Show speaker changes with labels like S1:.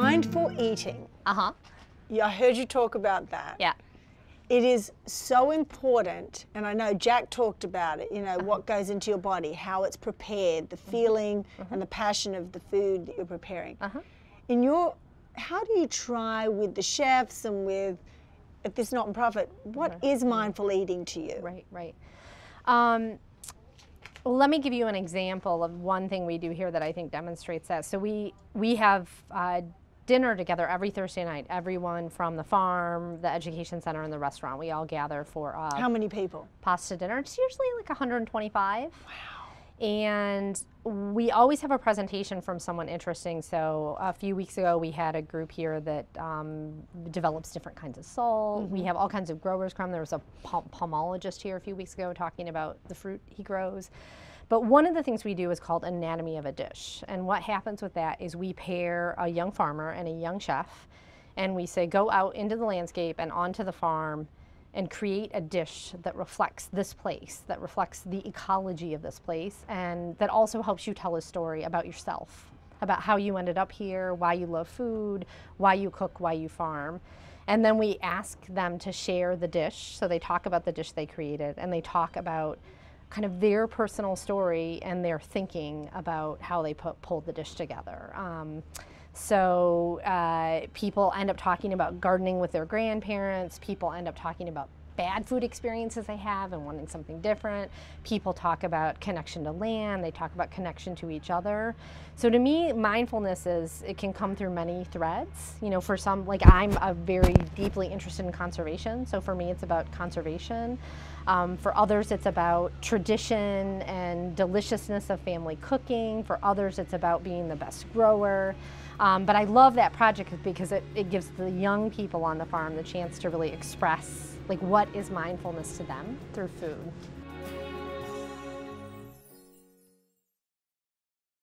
S1: Mindful eating.
S2: Uh huh.
S1: Yeah, I heard you talk about that.
S2: Yeah.
S1: It is so important, and I know Jack talked about it, you know,
S2: Uh-huh.
S1: what goes into your body, how it's prepared, the feeling and the passion of the food that you're preparing.
S2: Uh-huh.
S1: In your, how do you try with the chefs and with, at this not-for-profit? what is mindful eating to you?
S2: Right, right. Um, let me give you an example of one thing we do here that I think demonstrates that. So we we have uh, dinner together every Thursday night. Everyone from the farm, the education center, and the restaurant. We all gather for uh,
S1: How many people?
S2: pasta dinner. It's usually like 125. Wow. And we always have a presentation from someone interesting. So a few weeks ago, we had a group here that um, develops different kinds of salt. We have all kinds of growers come. There was a pomologist here a few weeks ago talking about the fruit he grows. But one of the things we do is called anatomy of a dish. And what happens with that is we pair a young farmer and a young chef, and we say, go out into the landscape and onto the farm and create a dish that reflects this place, that reflects the ecology of this place, and that also helps you tell a story about yourself, about how you ended up here, why you love food, why you cook, why you farm. And then we ask them to share the dish. So they talk about the dish they created and they talk about kind of their personal story and their thinking about how they put, pulled the dish together. Um, so uh, people end up talking about gardening with their grandparents. People end up talking about bad food experiences they have and wanting something different. People talk about connection to land. They talk about connection to each other. So to me, mindfulness is it can come through many threads. You know, for some, like I'm a very deeply interested in conservation. So for me, it's about conservation. Um, for others, it's about tradition and deliciousness of family cooking. For others, it's about being the best grower. Um, but I love that project because it, it gives the young people on the farm the chance to really express like what is mindfulness to them through food.